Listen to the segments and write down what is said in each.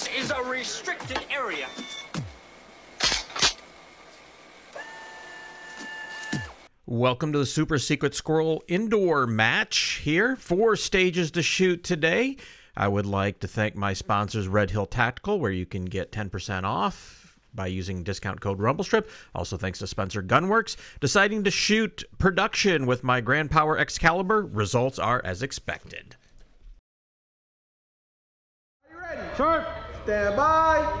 This is a restricted area. Welcome to the Super Secret Squirrel indoor match here. Four stages to shoot today. I would like to thank my sponsors, Red Hill Tactical, where you can get 10% off by using discount code RumbleStrip. Also, thanks to Spencer Gunworks. Deciding to shoot production with my Grand Power X-Caliber, results are as expected. Are you ready? Sharp. Stand by.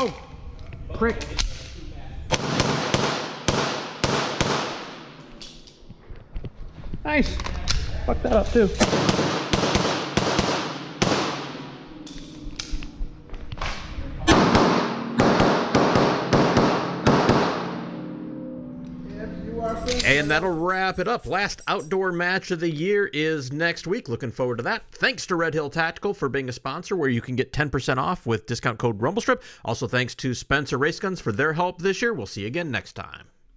Ow! Prick. Nice. Fuck that up too. And that'll wrap it up. Last outdoor match of the year is next week. Looking forward to that. Thanks to Red Hill Tactical for being a sponsor where you can get 10% off with discount code RumbleStrip. Also, thanks to Spencer Race Guns for their help this year. We'll see you again next time.